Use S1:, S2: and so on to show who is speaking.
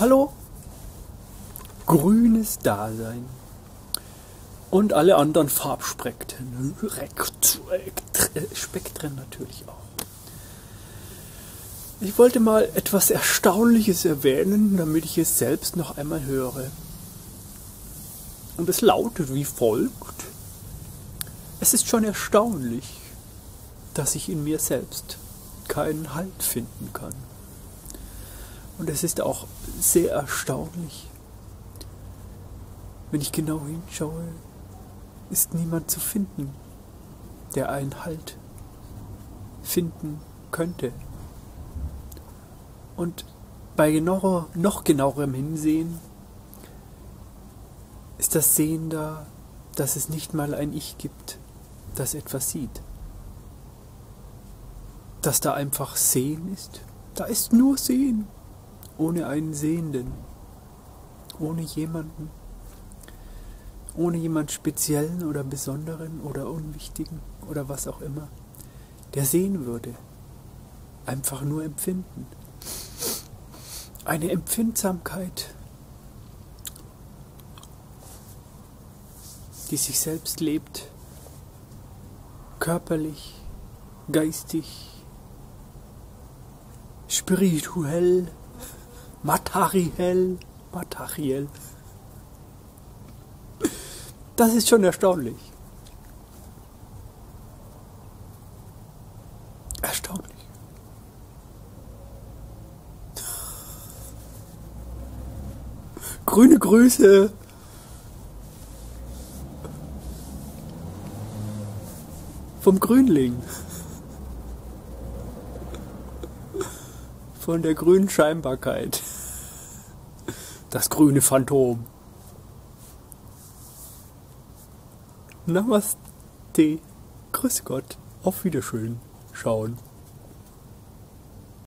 S1: Hallo? Grünes Dasein. Und alle anderen Farbspektren. Spektren natürlich auch. Ich wollte mal etwas Erstaunliches erwähnen, damit ich es selbst noch einmal höre. Und es lautet wie folgt. Es ist schon erstaunlich, dass ich in mir selbst keinen Halt finden kann. Und es ist auch sehr erstaunlich, wenn ich genau hinschaue, ist niemand zu finden, der einen Halt finden könnte. Und bei genauer, noch genauerem Hinsehen ist das Sehen da, dass es nicht mal ein Ich gibt, das etwas sieht. Dass da einfach Sehen ist. Da ist nur Sehen, ohne einen Sehenden, ohne jemanden ohne jemand Speziellen oder Besonderen oder Unwichtigen oder was auch immer, der sehen würde. Einfach nur empfinden. Eine Empfindsamkeit, die sich selbst lebt, körperlich, geistig, spirituell, materiell, materiell. Das ist schon erstaunlich. Erstaunlich. Grüne Grüße. Vom Grünling. Von der grünen Scheinbarkeit. Das grüne Phantom. Namaste. Grüß Gott. Auf Wiederschön. Schauen.